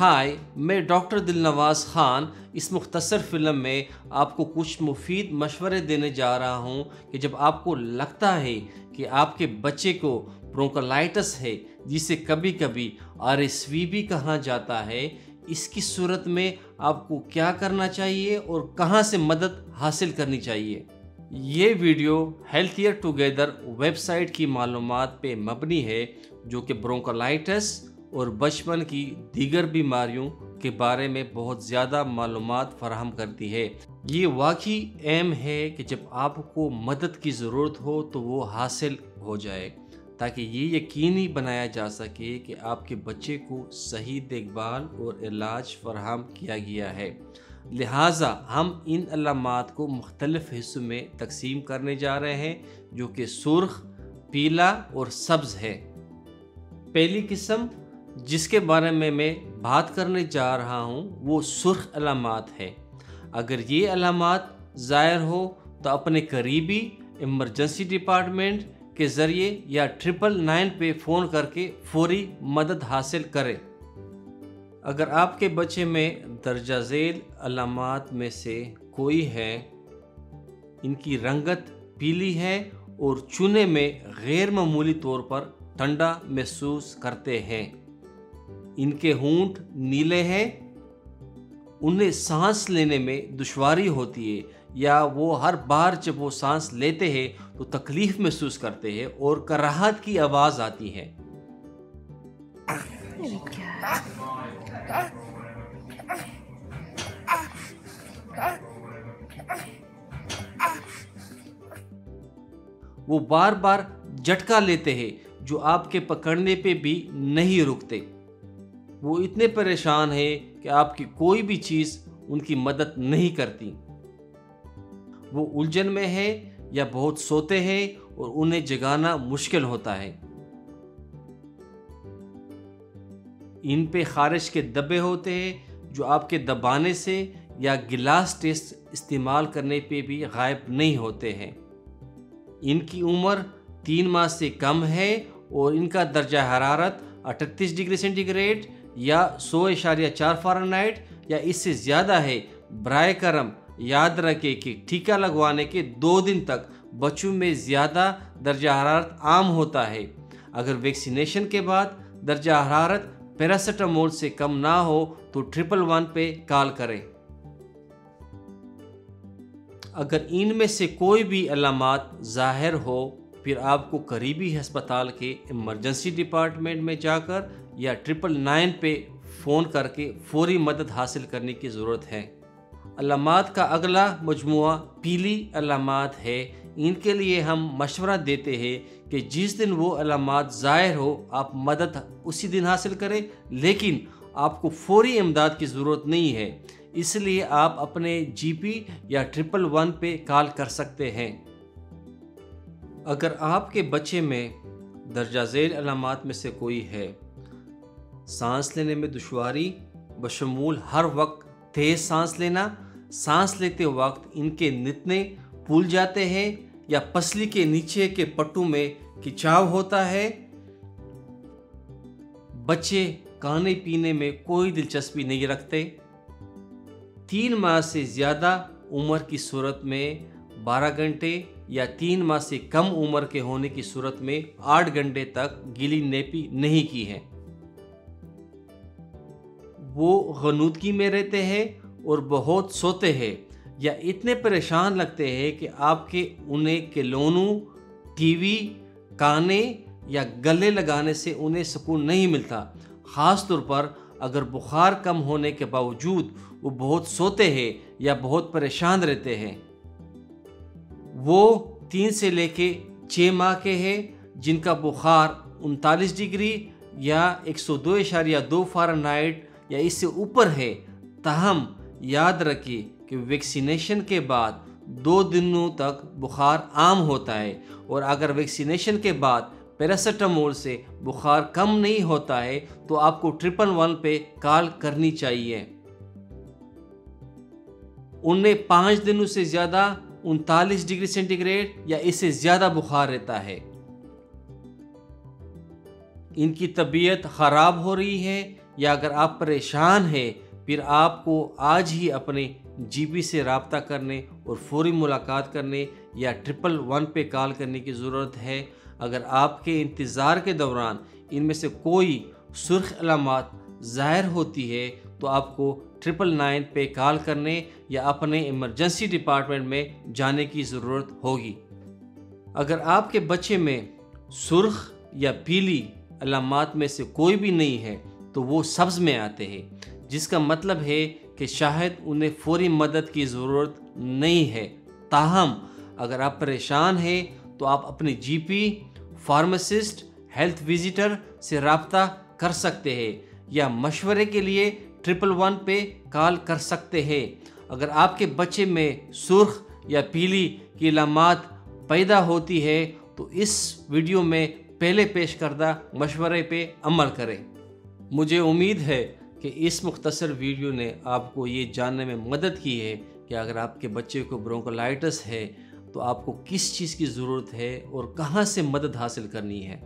हाय, मैं डॉक्टर दिलनवाज ख़ान। इस मुख्तसर फ़िल्म में आपको कुछ मुफीद मशवरे देने जा रहा हूँ कि जब आपको लगता है कि आपके बच्चे को ब्रोंकोलाइटिस है, जिसे कभी कभी आर एस वी भी कहा जाता है, इसकी सूरत में आपको क्या करना चाहिए और कहाँ से मदद हासिल करनी चाहिए? ये वीडियो हेल्थियर टुगेदर वेबसाइट की मालूम पे मबनी है, जो कि ब्रोंकोलाइटिस और बचपन की दीगर बीमारियों के बारे में बहुत ज़्यादा मालूम फराहम करती है। ये वाकई एम है कि जब आपको मदद की ज़रूरत हो तो वो हासिल हो जाए, ताकि ये यकीनी बनाया जा सके कि आपके बच्चे को सही देखभाल और इलाज फराहम किया गया है। लिहाजा हम इन अलामत को मुख्तलिफ़ हिस्सों में तकसीम करने जा रहे हैं, जो कि सुर्ख, पीला और सब्ज़ है। पहली किस्म जिसके बारे में मैं बात करने जा रहा हूँ, वो सुर्ख अलामत है। अगर ये अलामत ज़ाहिर हो तो अपने करीबी इमरजेंसी डिपार्टमेंट के ज़रिए या ट्रिपल नाइन पे फ़ोन करके फौरी मदद हासिल करें। अगर आपके बच्चे में दर्जा झेल अलामत में से कोई है, इनकी रंगत पीली है और चूने में गैर मामूली तौर पर ठंडा महसूस करते हैं। इनके होंठ नीले हैं, उन्हें सांस लेने में दुश्वारी होती है या वो हर बार जब वो सांस लेते हैं तो तकलीफ़ महसूस करते हैं और कराहत की आवाज़ आती है। वो बार बार झटका लेते हैं जो आपके पकड़ने पे भी नहीं रुकते। वो इतने परेशान है कि आपकी कोई भी चीज़ उनकी मदद नहीं करती। वो उलझन में है या बहुत सोते हैं और उन्हें जगाना मुश्किल होता है। इन पे खारिश के दबे होते हैं जो आपके दबाने से या गिलास टेस्ट इस्तेमाल करने पे भी गायब नहीं होते हैं। इनकी उम्र तीन माह से कम है और इनका दर्जा हरारत अठतीस डिग्री सेंटीग्रेड या सौ इशारिया चार फारनाइट या इससे ज़्यादा है ब्राय करम, याद रखें कि टीका लगवाने के दो दिन तक बच्चों में ज़्यादा दर्जा हरारत आम होता है। अगर वैक्सीनेशन के बाद दर्जा हरारत पैरासीटामोल से कम ना हो तो ट्रिपल वन पे कॉल करें। अगर इनमें से कोई भी अलामत ज़ाहिर हो फिर आपको करीबी अस्पताल के इमरजेंसी डिपार्टमेंट में जाकर या ट्रिपल नाइन पे फ़ोन करके फौरी मदद हासिल करने की ज़रूरत है। अलामत का अगला मजमु पीली अलामत है। इनके लिए हम मशवरा देते हैं कि जिस दिन वो अलामत ज़ाहिर हो, आप मदद उसी दिन हासिल करें, लेकिन आपको फौरी इमदाद की ज़रूरत नहीं है। इसलिए आप अपने जीपी या ट्रिपल वन पे कॉल कर सकते हैं। अगर आपके बच्चे में दर्जा झेल अलामत में से कोई है, सांस लेने में दुशारी बशमूल हर वक्त तेज़ सांस लेना, सांस लेते वक्त इनके नितने फूल जाते हैं या पसली के नीचे के पट्टू में खिंचाव होता है। बच्चे खाने पीने में कोई दिलचस्पी नहीं रखते। तीन माह से ज़्यादा उम्र की सूरत में 12 घंटे या तीन माह से कम उम्र के होने की सूरत में आठ घंटे तक गिली नेपी नहीं की है। वो गनूदगी में रहते हैं और बहुत सोते हैं या इतने परेशान लगते हैं कि आपके उन्हें खिलौनों, टीवी, काने या गले लगाने से उन्हें सुकून नहीं मिलता। ख़ास तौर पर अगर बुखार कम होने के बावजूद वो बहुत सोते हैं या बहुत परेशान रहते हैं। वो तीन से लेके छः माह के हैं, जिनका बुखार उनतालीस डिग्री या एक सौ दो इशारिया दो फारनाइट या इससे ऊपर है। तहम याद रखिए कि वैक्सीनेशन के बाद दो दिनों तक बुखार आम होता है और अगर वैक्सीनेशन के बाद पैरासीटामोल से बुखार कम नहीं होता है तो आपको ट्रिपल वन पे कॉल करनी चाहिए। उनमें पाँच दिनों से ज़्यादा उनतालीस डिग्री सेंटीग्रेड या इससे ज़्यादा बुखार रहता है। इनकी तबीयत ख़राब हो रही है या अगर आप परेशान हैं, फिर आपको आज ही अपने जीपी से रबता करने और फौरी मुलाकात करने या ट्रिपल वन पे कॉल करने की ज़रूरत है। अगर आपके इंतज़ार के दौरान इनमें से कोई सुर्ख अलामत ज़ाहिर होती है तो आपको ट्रिपल नाइन पे कॉल करने या अपने इमरजेंसी डिपार्टमेंट में जाने की ज़रूरत होगी। अगर आपके बच्चे में सुर्ख या पीली अलामत में से कोई भी नहीं है तो वो सब्ज़ में आते हैं, जिसका मतलब है कि शायद उन्हें फौरी मदद की ज़रूरत नहीं है। ताहम, अगर आप परेशान हैं तो आप अपने जीपी, फार्मासिस्ट, हेल्थ विजिटर से रबता कर सकते हैं या मशवरे के लिए ट्रिपल वन पे कॉल कर सकते हैं। अगर आपके बच्चे में सुर्ख या पीली की लामात पैदा होती है तो इस वीडियो में पहले पेश करदा मशवरे पे अमल करें। मुझे उम्मीद है कि इस मुख्तसर वीडियो ने आपको ये जानने में मदद की है कि अगर आपके बच्चे को ब्रोंकोलाइटिस है तो आपको किस चीज़ की ज़रूरत है और कहाँ से मदद हासिल करनी है।